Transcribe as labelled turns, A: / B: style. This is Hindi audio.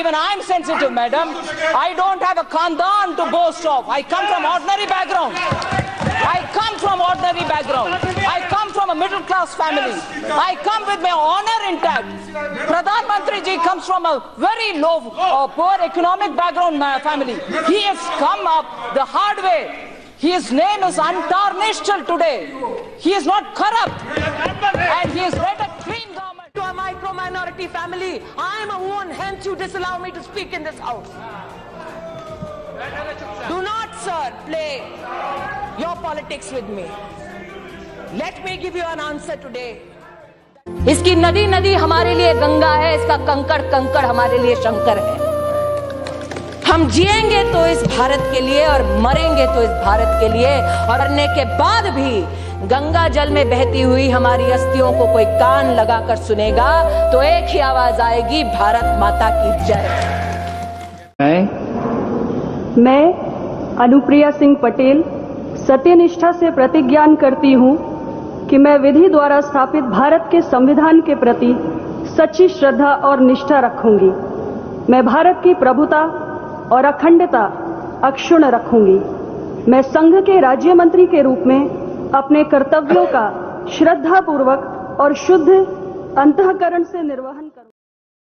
A: Even I'm sensitive, madam. I don't have a khandan to boast of. I come from ordinary background. I come from ordinary background. I come from a middle class family. I come with my honor intact. Pradhan Mantri ji comes from a very low, uh, poor economic background family. He has come up the hard way. His name is untarnished till today. He is not corrupt. And he is led minority family. I am a woman, hence you disallow me to speak in this house. Do not, sir, play your politics with me. Let me give you an answer today. इसकी नदी नदी हमारे लिए गंगा है इसका कंकड़ कंकड़ हमारे लिए शंकर है हम जिएँगे तो इस भारत के लिए और मरेंगे तो इस भारत के लिए। और मरने के बाद भी गंगा जल में बहती हुई हमारी अस्थियों को कोई कान लगाकर सुनेगा तो एक ही आवाज़ आएगी भारत माता की जय।
B: मैं?
C: मैं अनुप्रिया सिंह पटेल सत्यनिष्ठा से प्रतिज्ञान करती हूँ कि मैं विधि द्वारा स्थापित भारत के संविधान के प्रति सच्ची श्रद्धा और निष्ठा रखूँगी। मैं भारत की प्रभुता और अखंडता अक्षुण रखूँगी। मैं संघ के राज्य मंत्री के रूप में अपने कर्तव्यों का श्रद्धापूर्वक और शुद्ध अंतकरण से निर्वहन